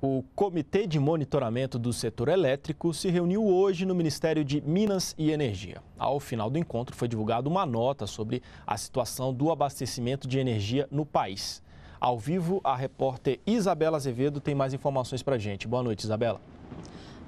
O Comitê de Monitoramento do Setor Elétrico se reuniu hoje no Ministério de Minas e Energia. Ao final do encontro, foi divulgada uma nota sobre a situação do abastecimento de energia no país. Ao vivo, a repórter Isabela Azevedo tem mais informações para a gente. Boa noite, Isabela.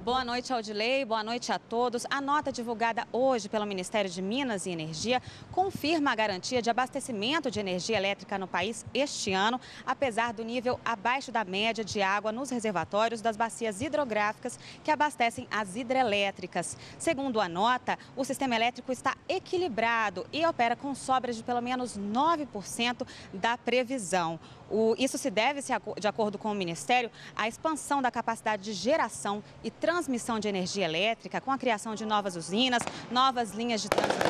Boa noite, Aldilei. Boa noite a todos. A nota divulgada hoje pelo Ministério de Minas e Energia confirma a garantia de abastecimento de energia elétrica no país este ano, apesar do nível abaixo da média de água nos reservatórios das bacias hidrográficas que abastecem as hidrelétricas. Segundo a nota, o sistema elétrico está equilibrado e opera com sobras de pelo menos 9% da previsão. O, isso se deve, de acordo com o Ministério, à expansão da capacidade de geração e transmissão de energia elétrica, com a criação de novas usinas, novas linhas de transmissão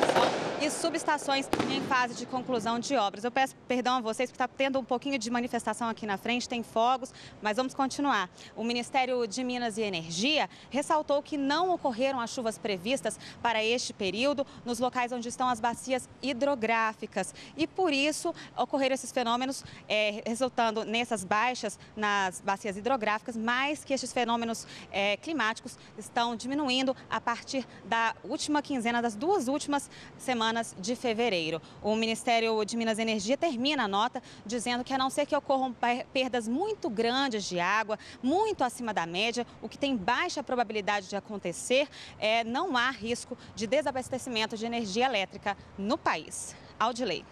e subestações em fase de conclusão de obras. Eu peço perdão a vocês, porque está tendo um pouquinho de manifestação aqui na frente, tem fogos, mas vamos continuar. O Ministério de Minas e Energia ressaltou que não ocorreram as chuvas previstas para este período nos locais onde estão as bacias hidrográficas e, por isso, ocorreram esses fenômenos, é, resultando nessas baixas nas bacias hidrográficas, mas que estes fenômenos é, climáticos estão diminuindo a partir da última quinzena, das duas últimas semanas semanas de fevereiro. O Ministério de Minas e Energia termina a nota dizendo que, a não ser que ocorram perdas muito grandes de água, muito acima da média, o que tem baixa probabilidade de acontecer, é, não há risco de desabastecimento de energia elétrica no país. Audilei.